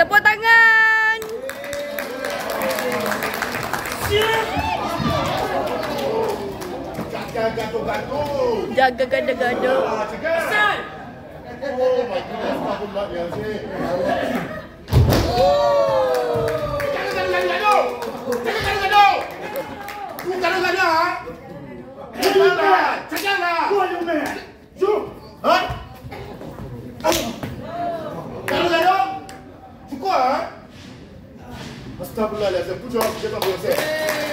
Tepuk tangan. Jaga gaduh-gaduh. Jaga gado-gado Oh my goodness, Apa pula ni 자잖아. 자잖아. 자잖아. 꼬아줬네. 쭉. 어? 따라다녀? 죽고 와. 스타블라 야세 부죠. 제발 보세요